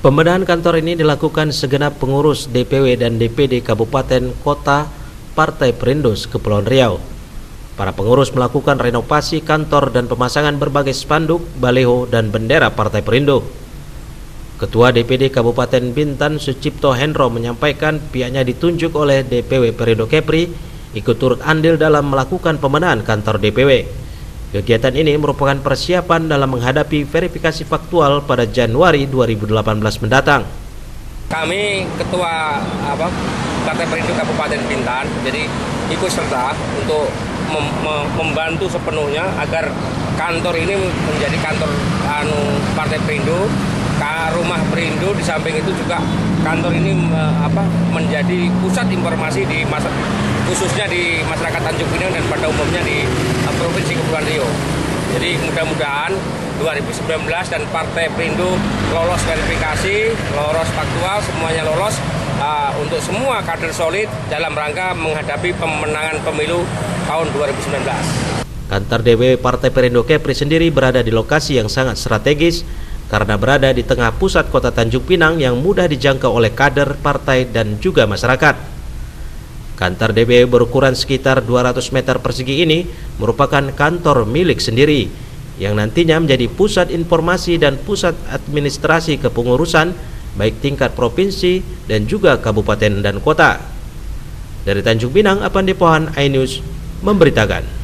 Pembenahan kantor ini dilakukan segenap pengurus DPW dan DPD Kabupaten Kota Partai Perindo Kepulauan Riau. Para pengurus melakukan renovasi kantor dan pemasangan berbagai spanduk, baleho, dan bendera Partai Perindo. Ketua DPD Kabupaten Bintan Sucipto Hendro menyampaikan pihaknya ditunjuk oleh DPW Perindo Kepri ikut turut andil dalam melakukan pembenahan kantor DPW. Kegiatan ini merupakan persiapan dalam menghadapi verifikasi faktual pada Januari 2018 mendatang. Kami Ketua apa, Partai Perindo Kabupaten Bintan, jadi ikut serta untuk mem mem membantu sepenuhnya agar kantor ini menjadi kantor anu Partai Perindo, rumah Perindo di samping itu juga kantor ini apa menjadi pusat informasi di masa khususnya di masyarakat Tanjung Pinang dan pada umumnya di Riau. Jadi mudah-mudahan 2019 dan Partai Perindo lolos verifikasi, lolos faktual, semuanya lolos uh, untuk semua kader solid dalam rangka menghadapi pemenangan pemilu tahun 2019. Kantor DPW Partai Perindo Kepri sendiri berada di lokasi yang sangat strategis karena berada di tengah pusat kota Tanjung Pinang yang mudah dijangkau oleh kader, partai, dan juga masyarakat. Kantor DPW berukuran sekitar 200 meter persegi ini merupakan kantor milik sendiri yang nantinya menjadi pusat informasi dan pusat administrasi kepengurusan baik tingkat provinsi dan juga kabupaten dan kota. Dari Tanjung Pinang, Apandi Pohan, iNews memberitakan.